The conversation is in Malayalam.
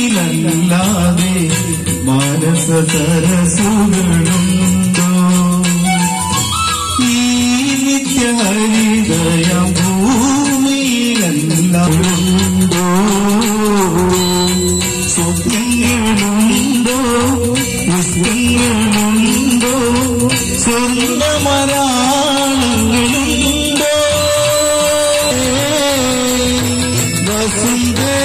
ഭൂമിയിലല്ലാതെ മാനസതരസുകളുണ്ടോ ഈ നിത്യഹരിതയം ഭൂമിയിലല്ലാതുണ്ടോ സ്വപ്നങ്ങളുണ്ടോ പുസ്തകങ്ങളുണ്ടോ സ്വർണമരാള Nasıl